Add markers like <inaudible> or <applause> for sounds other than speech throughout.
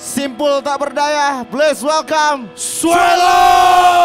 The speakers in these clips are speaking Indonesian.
Simpul tak berdaya, please welcome Swallow!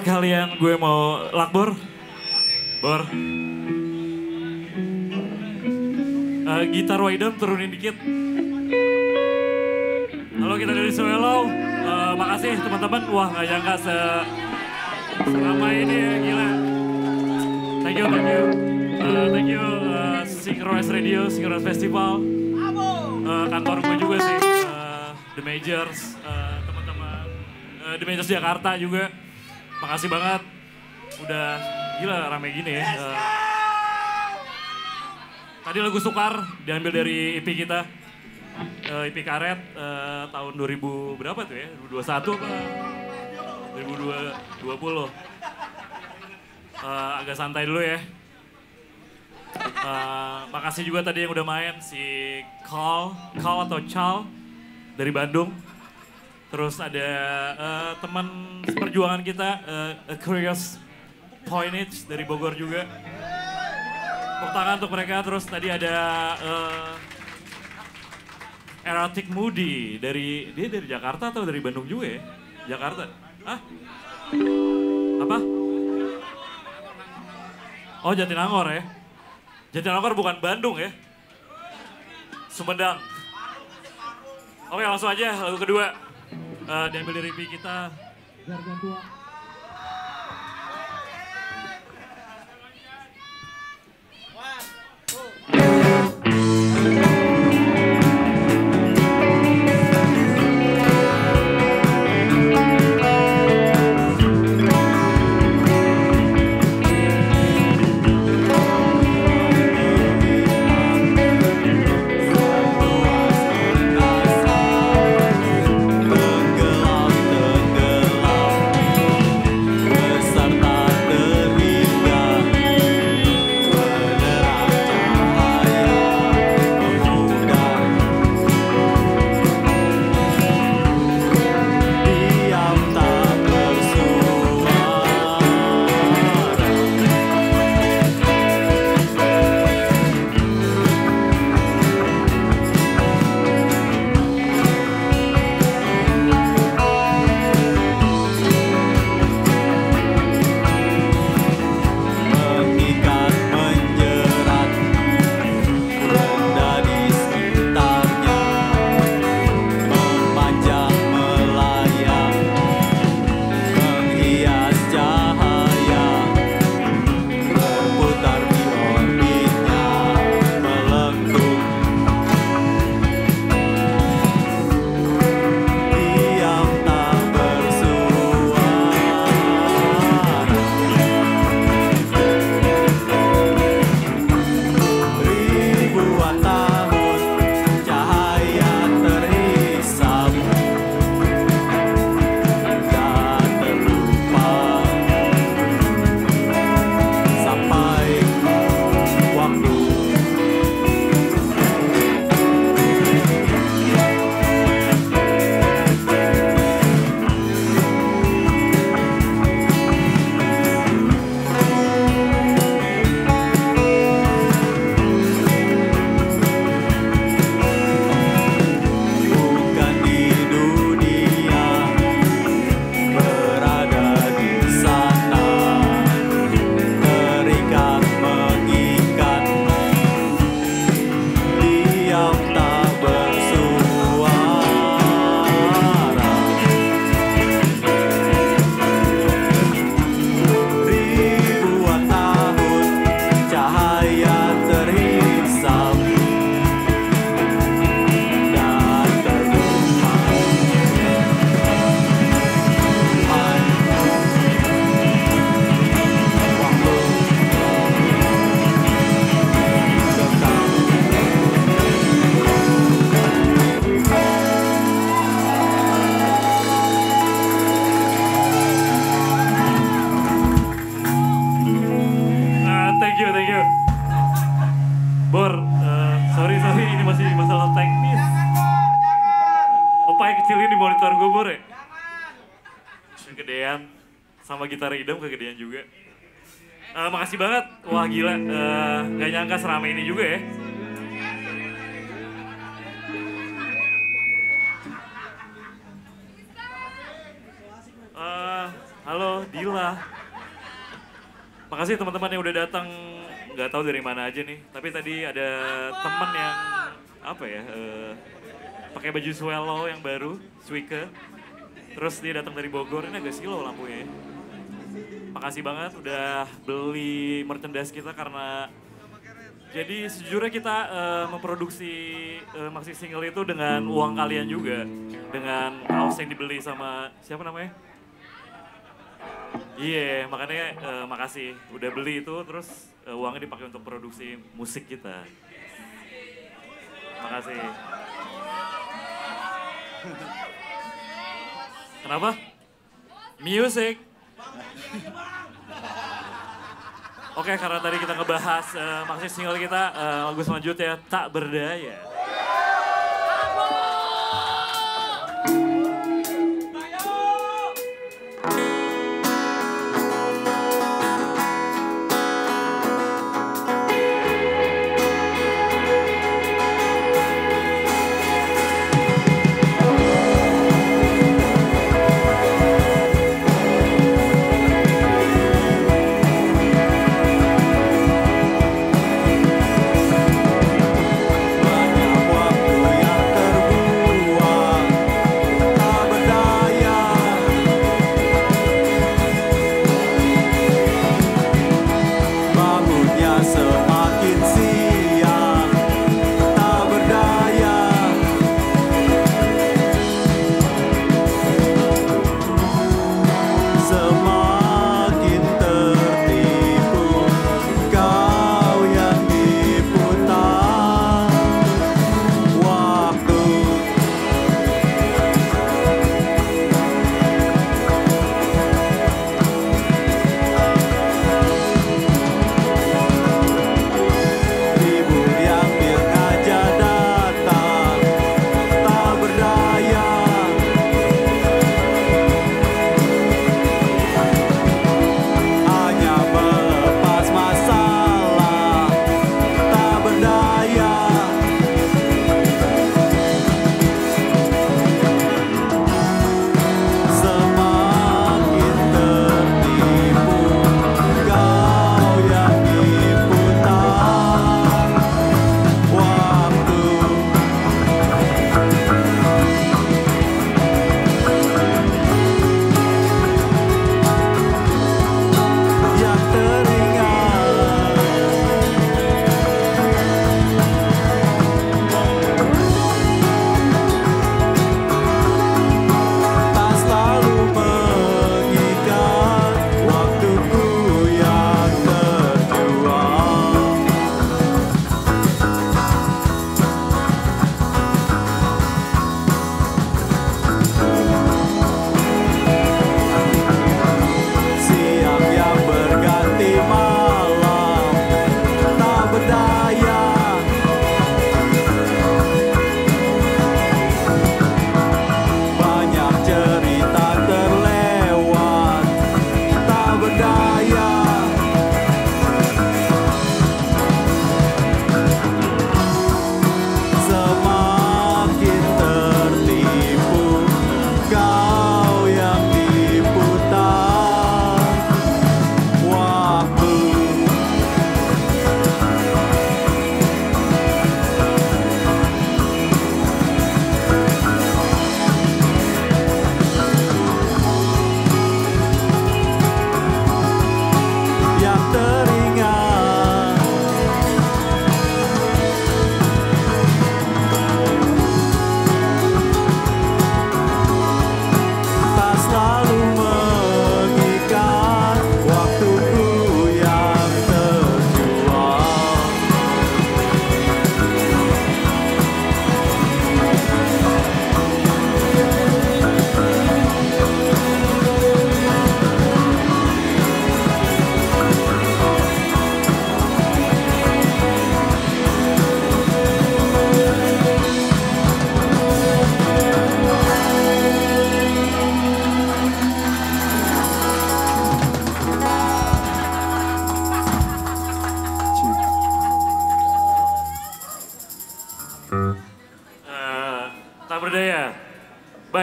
Kalian, gue mau lakbor. Bor. Eh, gitar Waidam turunin dikit. Halo kita dari Swallow. Eh, makasih teman-teman. Wah nggak nyangka se selama ini ya gila. Thank you, thank you. Eh, thank you eh, Synchronize Radio, Synchronize Festival. Eh, kantor gue juga sih, eh, The Majors, eh, teman-teman, eh, The Majors Jakarta juga. Makasih banget, udah gila rame gini ya. Eh, tadi lagu Sukar diambil dari EP kita, eh, EP Karet eh, tahun 2000 berapa tuh ya? 2021 apa? 2020. Eh, agak santai dulu ya. Eh, makasih juga tadi yang udah main si Call, Call atau Chal dari Bandung. Terus ada eh, teman perjuangan kita, A Curious Pointage dari Bogor juga. Tepuk untuk mereka. Terus tadi ada eh, Erotic Moody dari dia dari Jakarta atau dari Bandung juga ya? Jakarta. Ah? Apa? Oh Jatinangor ya? Jatinangor bukan Bandung ya? Sumedang. Oke langsung aja lagu kedua. Eh, diambil dari kita. Gargantua. Sama gitar idem kegedean juga. Eh, makasih banget. Wah gila, Eh, nggak nyangka seramai ini juga ya. Eh, halo Dila. Makasih teman-teman yang udah datang. Nggak tahu dari mana aja nih. Tapi tadi ada temen yang apa ya? eh, pakai baju swallow yang baru, Swike. Terus dia datang dari Bogor. Ini agak silo lampunya ya. Makasih banget udah beli merchandise kita karena jadi sejujurnya kita eh, memproduksi eh, maxi single itu dengan uang kalian juga. Dengan kaos yang dibeli sama siapa namanya? Iya, makanya eh, makasih udah beli itu terus eh, uangnya dipakai untuk produksi musik kita. Makasih. Kenapa? Music. Oke, karena tadi kita ngebahas eh, maxi single kita, eh, lagu selanjutnya Tak Berdaya.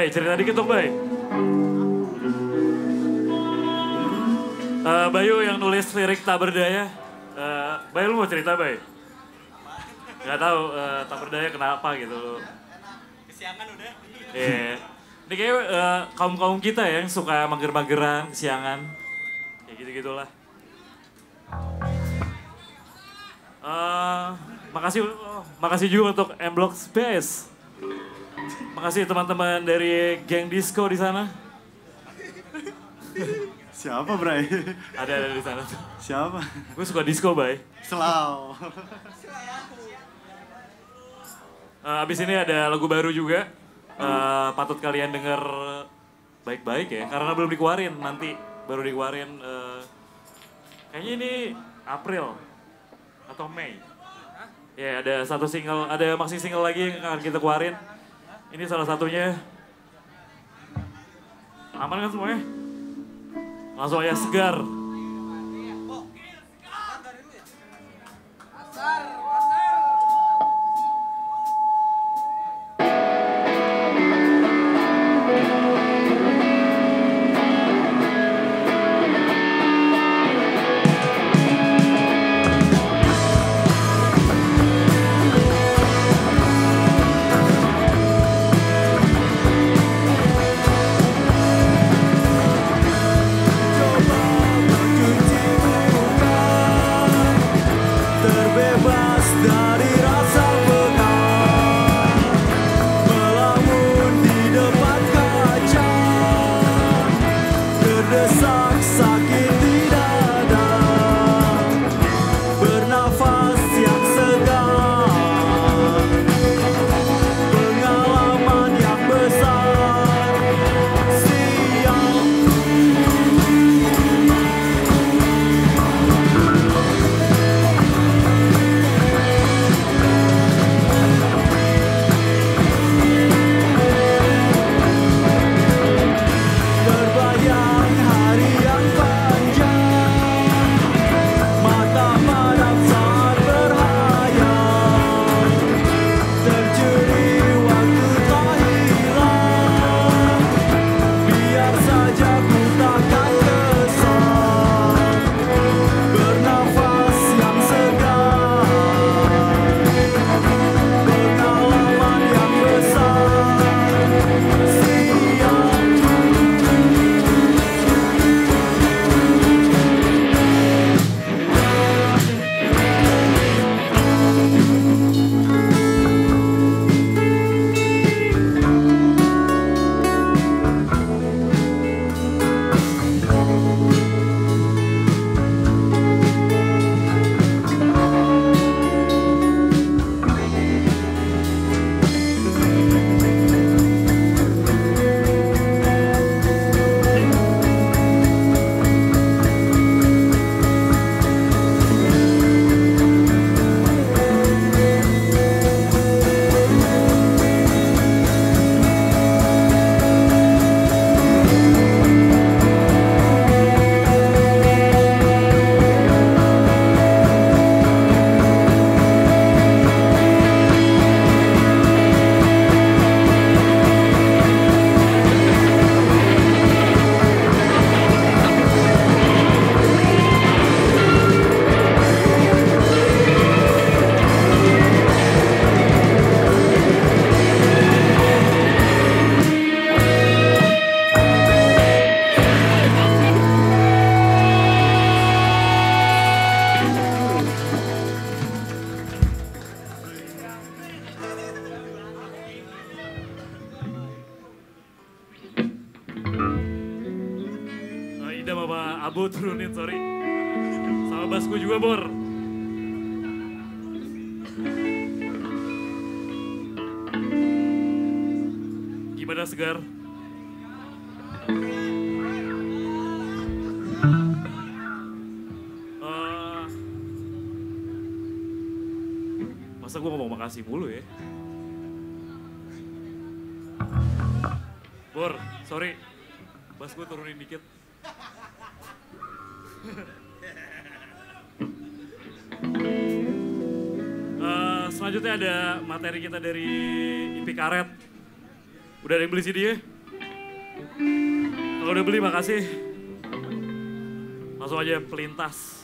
Bay, cerita dikit dong Bay. Eh, Bayu yang nulis lirik tak berdaya. Eh, Bayu lu mau cerita Bay? Gak tahu eh, tak berdaya kenapa gitu. Kesiangan udah. Iya. Ini kayak eh, kaum-kaum kita ya yang suka mager-mageran, kesiangan. Ya gitu-gitulah. Eh, makasih oh, makasih juga untuk M Block Space. Makasih teman-teman dari geng disco di sana. Siapa Bray? Ada ada di sana tuh. Siapa? Gue suka disco, bay. Selau. Eh, abis ini ada lagu baru juga. Eh, patut kalian denger baik-baik ya, karena belum dikeluarin nanti baru dikeluarin. eh, kayaknya ini April atau Mei. Ya ada satu single, ada masih single lagi yang akan kita keluarin. Ini salah satunya. Aman kan semuanya? Langsung aja segar. Eh, masa gue ngomong makasih mulu ya? Bor, sorry. Bas gue turunin dikit. Eh, selanjutnya ada materi kita dari IP Karet. Udah ada yang beli CD ya? Kalau udah beli makasih. Langsung aja pelintas.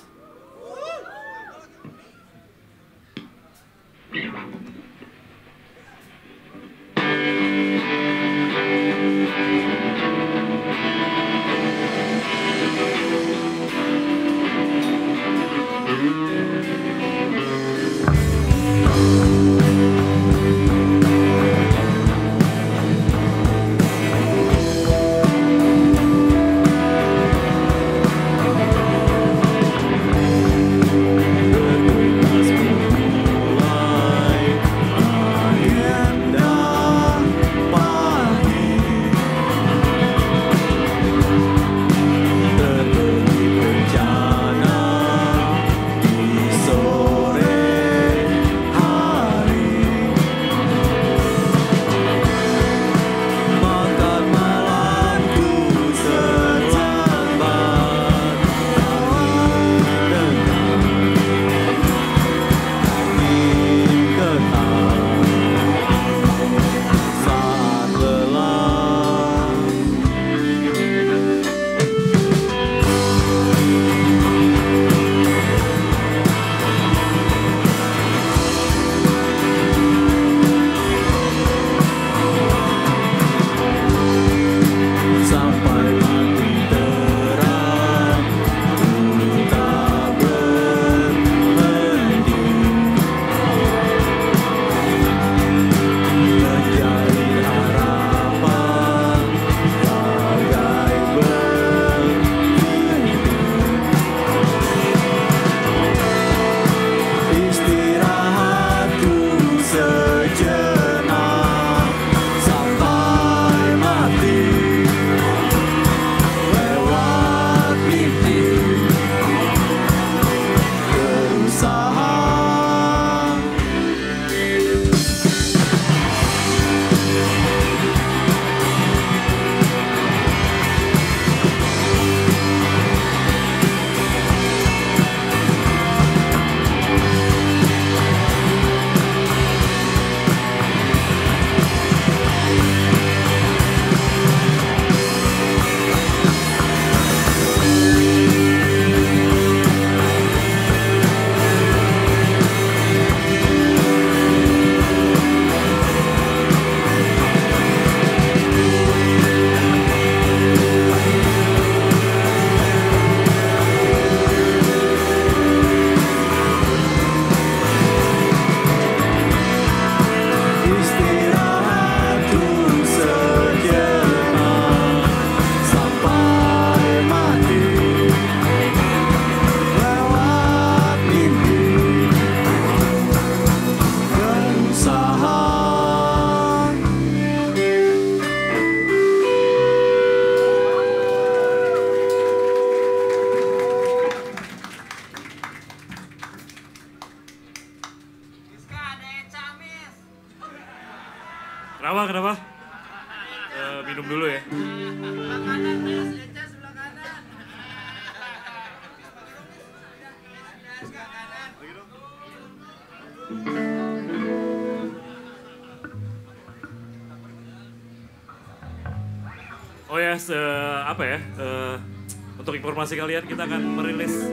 Informasi kalian kita akan merilis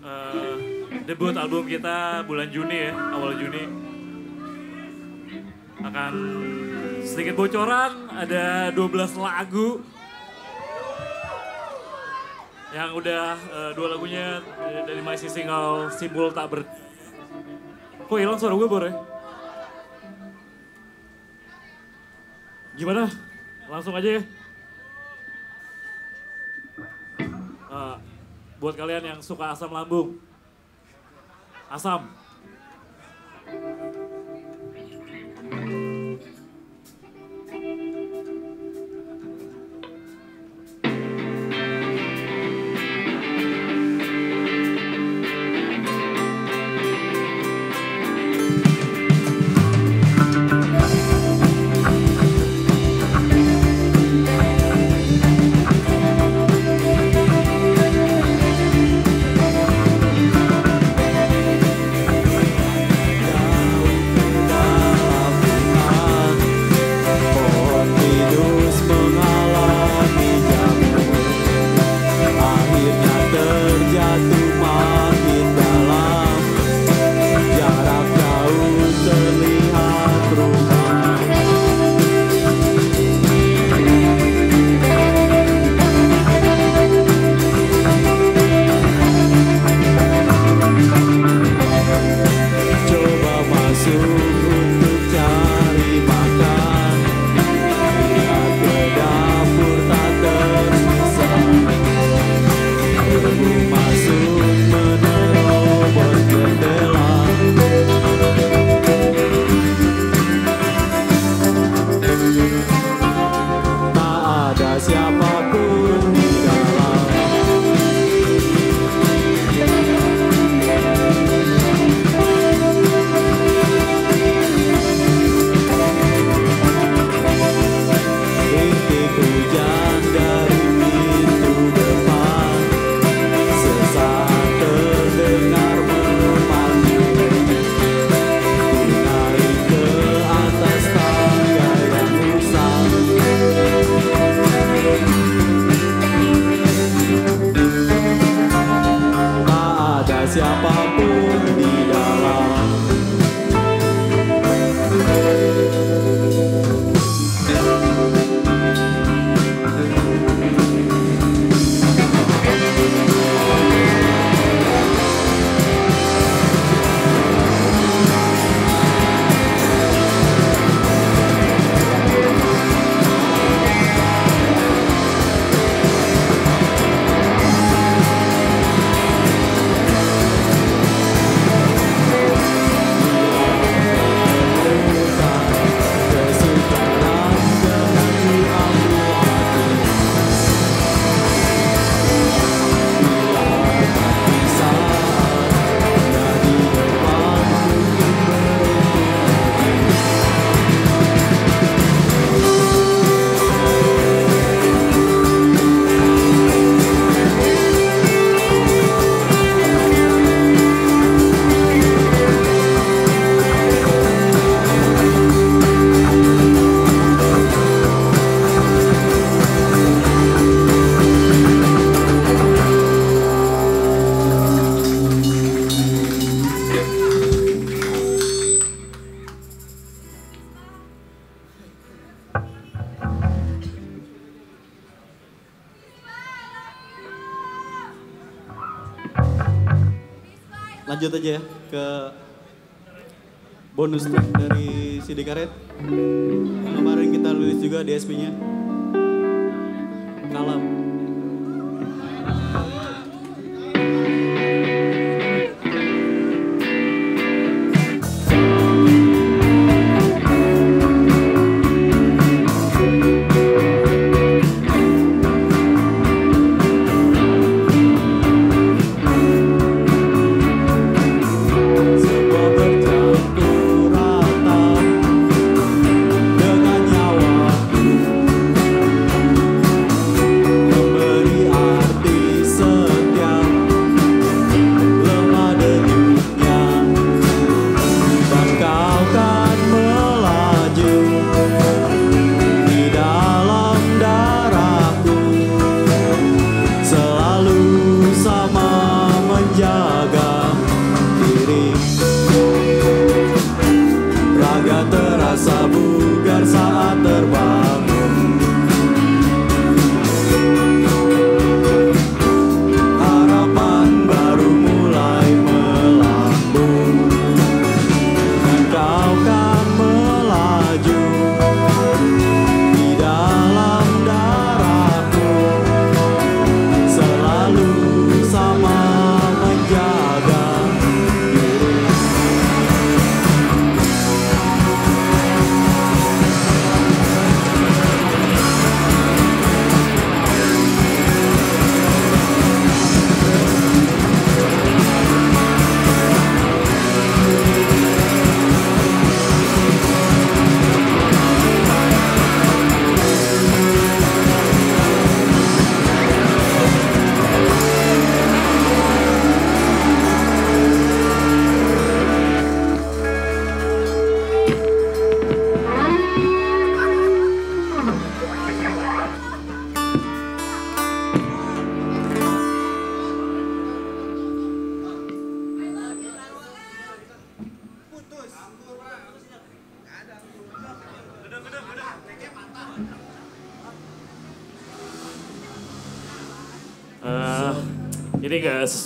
eh, debut album kita bulan Juni ya, awal Juni. Akan sedikit bocoran, ada 12 lagu yang udah eh, dua lagunya dari my single Simbol Tak Ber... Kok hilang suara gue, Bor ya? Gimana? Langsung aja ya. Buat kalian yang suka asam lambung. Asam.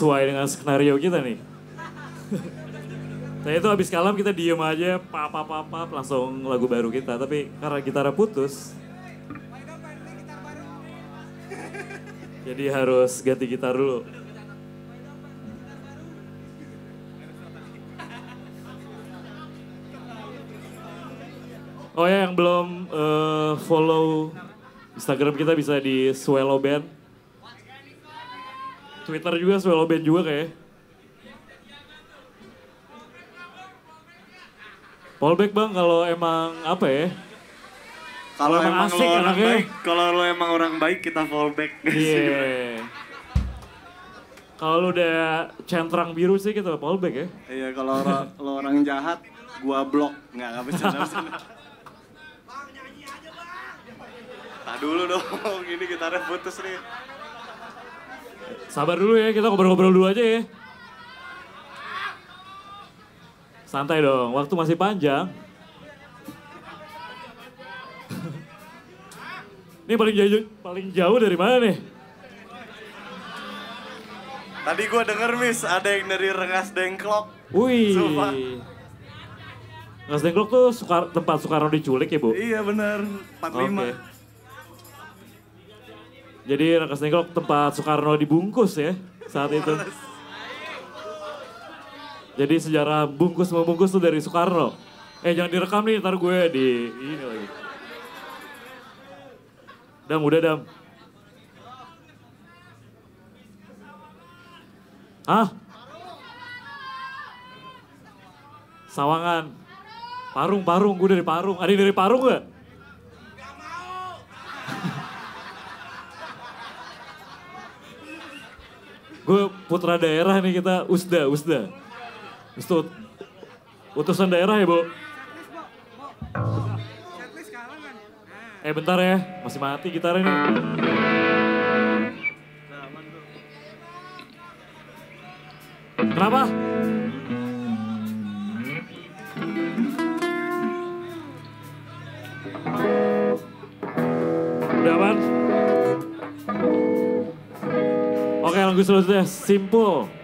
sesuai dengan skenario kita nih. Nah itu habis kalam kita diem aja, Papa Papa langsung lagu baru kita. Tapi karena gitar putus, jadi harus ganti gitar dulu. Oh ya yang belum uh, follow Instagram kita bisa di Swellow Band. Twitter juga Swello Band juga kayak. Fallback bang kalau emang apa ya? Kalau Emang emang, asik lo orang anaknya. baik, kalau lo emang orang baik kita fallback. <laughs> Iya. Kalau lu udah centrang biru sih kita fallback ya. Iya, kalau lo, lo orang jahat, gua blok. Nggak, nggak bisa. Nah dulu dong, <laughs> gini gitarnya putus nih. Sabar dulu ya, kita ngobrol-ngobrol dulu aja ya. Santai dong, waktu masih panjang. Ini paling jauh, paling jauh dari mana nih? Tadi gua denger, Miss, ada yang dari Rengas Dengklok. Wih. Sumpah. Ngas Dengklok tuh Sukar- tempat Soekarno diculik ya, Bu? Iya bener, 45. Oke. Jadi Rangkas Dengklok tempat Soekarno dibungkus ya saat itu. Jadi sejarah bungkus membungkus tuh dari Soekarno. Eh jangan direkam nih, ntar gue di ini lagi. Dam, udah Dam. Hah? Sawangan. Parung, Parung, gue dari Parung. Ada dari Parung gak? Gue putra daerah nih kita, Usda, Usda. Ustad, utusan daerah ya, Bu? Eh bentar ya, masih mati gitarnya nih. Kenapa? Lagu selanjutnya, Simple.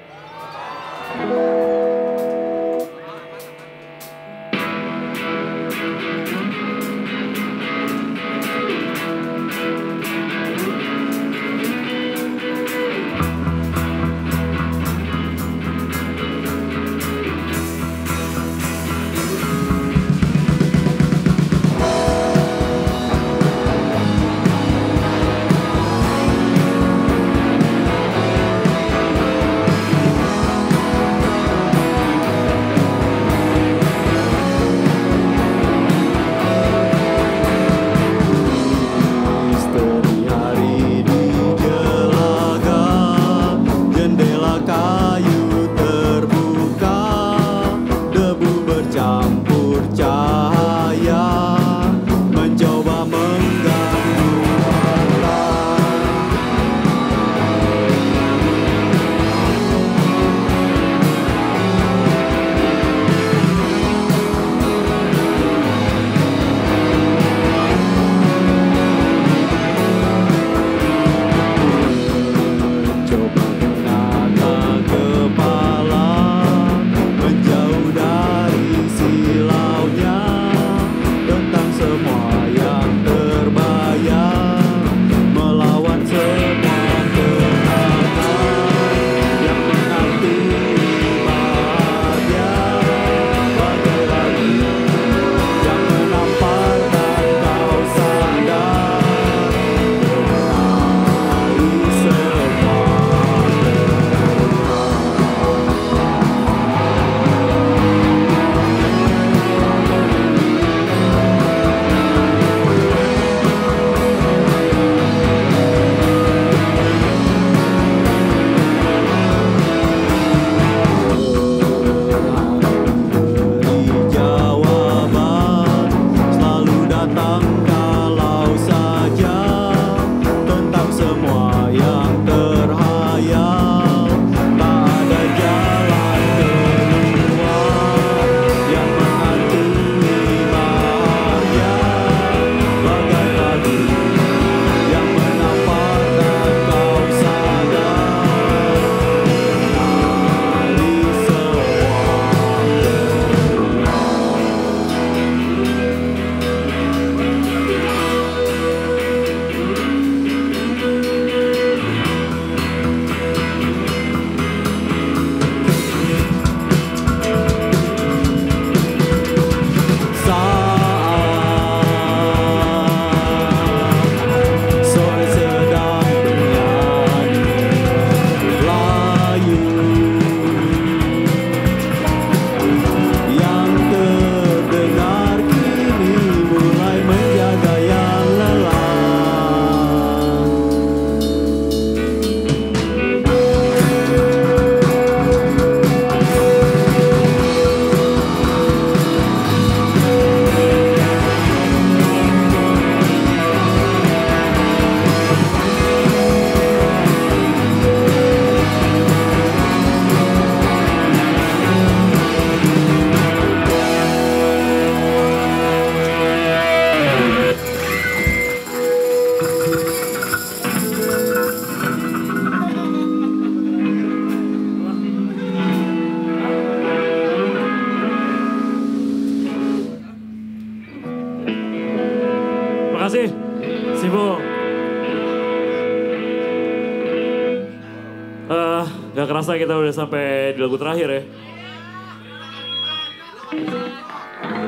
Sampai di lagu terakhir ya.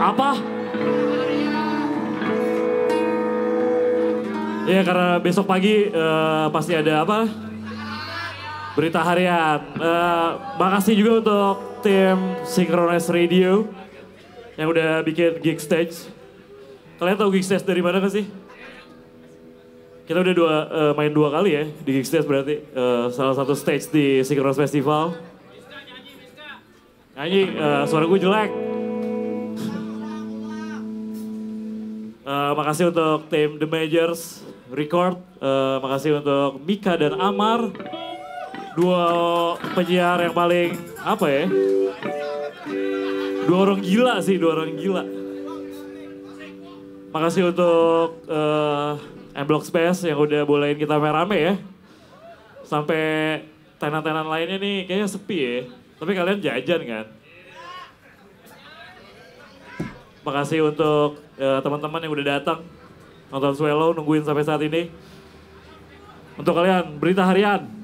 Apa? Ya karena besok pagi eh, pasti ada apa? Berita harian. Eh, makasih juga untuk tim Synchronize Radio yang udah bikin gig stage. Kalian tahu gig stage dari mana gak sih? Kita udah dua, eh, main dua kali ya di gig stage berarti. Eh, salah satu stage di Synchronize Festival. Nyanyi, eh, suara gue jelek. Eh, makasih untuk tim The Majors Record. Eh, makasih untuk Mika dan Amar. Dua penyiar yang paling apa ya? Dua orang gila sih, dua orang gila. Makasih untuk eh M Block Space yang udah bolehin kita rame-rame ya. Sampai tenan-tenan lainnya nih kayaknya sepi ya. Tapi kalian jajan kan? Makasih untuk eh, teman-teman yang udah datang nonton Swallow nungguin sampai saat ini. Untuk kalian berita harian.